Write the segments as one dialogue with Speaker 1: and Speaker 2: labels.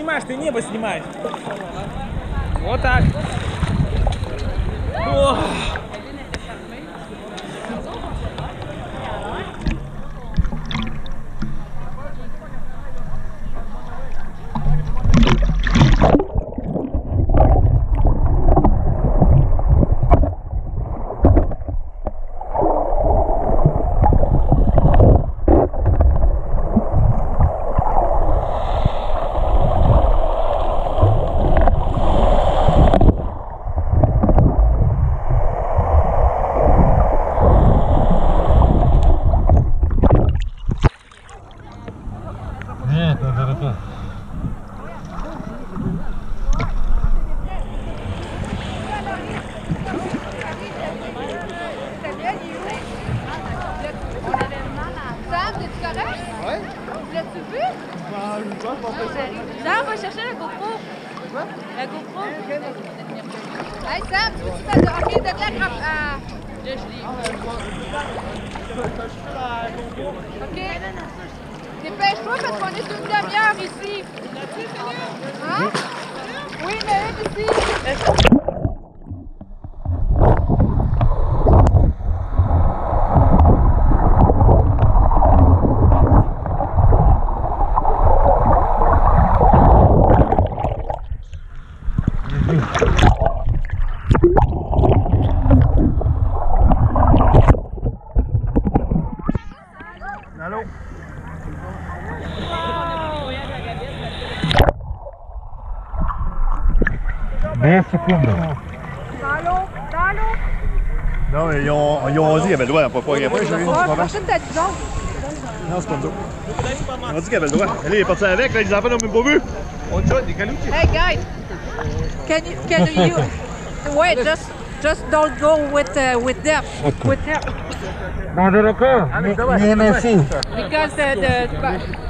Speaker 1: снимаешь, ты небо снимаешь. Вот так.
Speaker 2: Correct? Oui. L'as-tu vu? Sam, va chercher la GoPro. La GoPro. Hey Sam, tu veux-tu faire de... Ok, de la. Là, je l'ai. Ok. Dépêche-toi parce qu'on est une demi-heure ici. Hein? Oui, mais une ici. Besekunde.
Speaker 3: Non, ils ont, ils ont dit qu'il avait le droit la pas
Speaker 2: fois. Non,
Speaker 3: c'est pas nous Ils ont dit qu'il avait le droit. Allez, il est parti avec, les enfants n'ont même pas vu. On des.
Speaker 2: Hey, guys, can you, can you, wait, just, just don't go with, uh, with them, with
Speaker 4: them. Non, d'accord, mais,
Speaker 2: Because uh, the, the,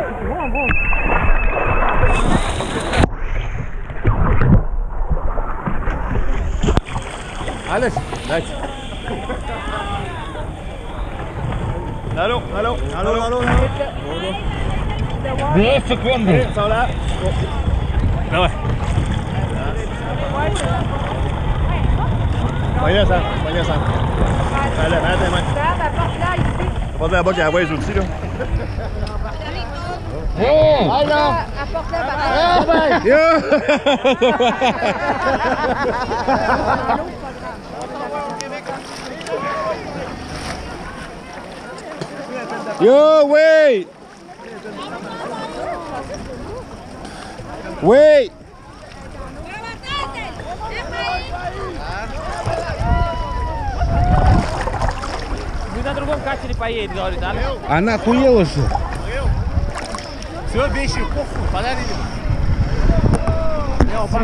Speaker 1: Bon,
Speaker 3: bon. معلش ماشي الو الو
Speaker 4: الو الو
Speaker 3: بيلف كوندر صلاة
Speaker 1: نوح
Speaker 3: Voyez ça, voyez ça. Allez, allez, allez. Faudrait
Speaker 2: abattre la voyage
Speaker 3: aussi, là. là-bas qui envoie les outils, là.
Speaker 4: Hey!
Speaker 2: Apporte-la, apporte-la, papa.
Speaker 3: Yo, wait! Wait!
Speaker 1: Вы на другом катере поедете, говорит, да?
Speaker 4: Она охуела что?
Speaker 1: 25 koku falan ediyor. Ya bak.